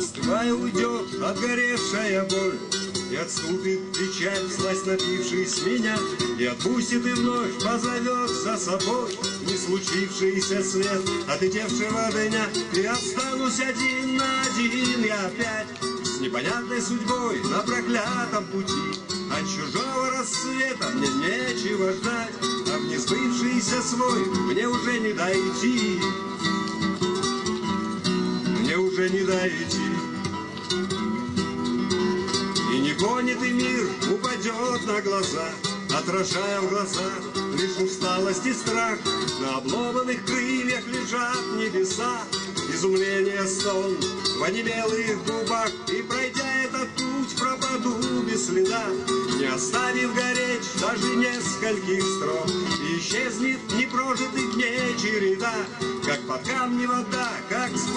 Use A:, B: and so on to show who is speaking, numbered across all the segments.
A: Остывая уйдет отгоревшая боль И отступит печаль, сласть напившись меня И отпустит и вновь позовет за собой Не случившийся свет. Отлетевшего дня И останусь один на один я опять С непонятной судьбой на проклятом пути. От чужого рассвета мне нечего ждать А в несбывшийся свой мне уже не дойти не дойти и негонитый мир упадет на глаза, Отражая в глазах лишь усталость и страх. На обломанных крыльях лежат небеса, Изумление сон в онемелых губах, И пройдя этот путь пропаду без следа, Не оставив гореть даже нескольких строк, И исчезнет непрожитых дней череда, Как под камни вода,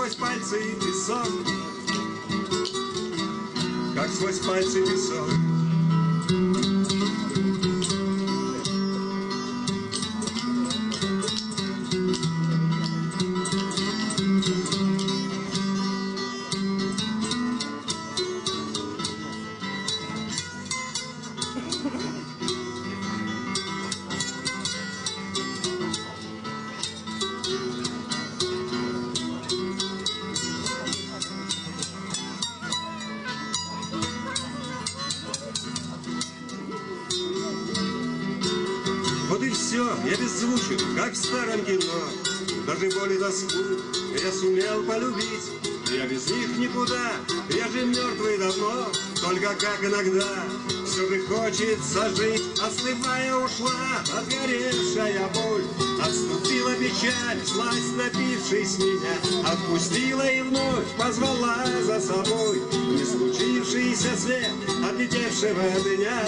A: сквозь пальцы песок как сквозь пальцы песок. Все, я беззвучен, как в старом кино. Даже боль и тоску я сумел полюбить. Я без них никуда, я же мертвый давно. Только как иногда все же хочется жить. Остывая ушла отгоревшая боль. Отступила печаль, сласть напившись меня. Отпустила и вновь позвала за собой. Не случившийся свет отлетевшего дня